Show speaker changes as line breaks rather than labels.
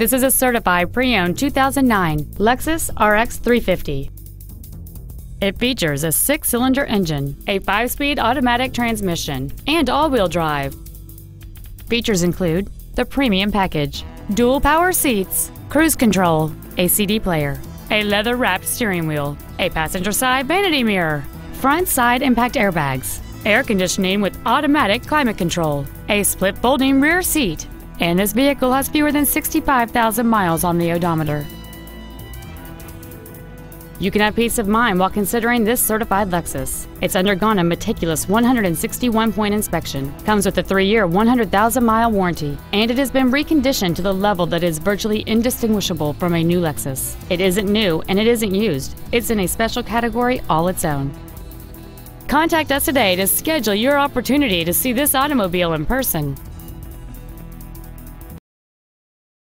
This is a certified pre-owned 2009 Lexus RX 350. It features a six-cylinder engine, a five-speed automatic transmission, and all-wheel drive. Features include the premium package, dual power seats, cruise control, a CD player, a leather-wrapped steering wheel, a passenger side vanity mirror, front side impact airbags, air conditioning with automatic climate control, a split folding rear seat, and this vehicle has fewer than 65,000 miles on the odometer. You can have peace of mind while considering this certified Lexus. It's undergone a meticulous 161-point inspection, comes with a 3-year, 100,000-mile warranty, and it has been reconditioned to the level that is virtually indistinguishable from a new Lexus. It isn't new and it isn't used. It's in a special category all its own. Contact us today to schedule your opportunity to see this automobile in person.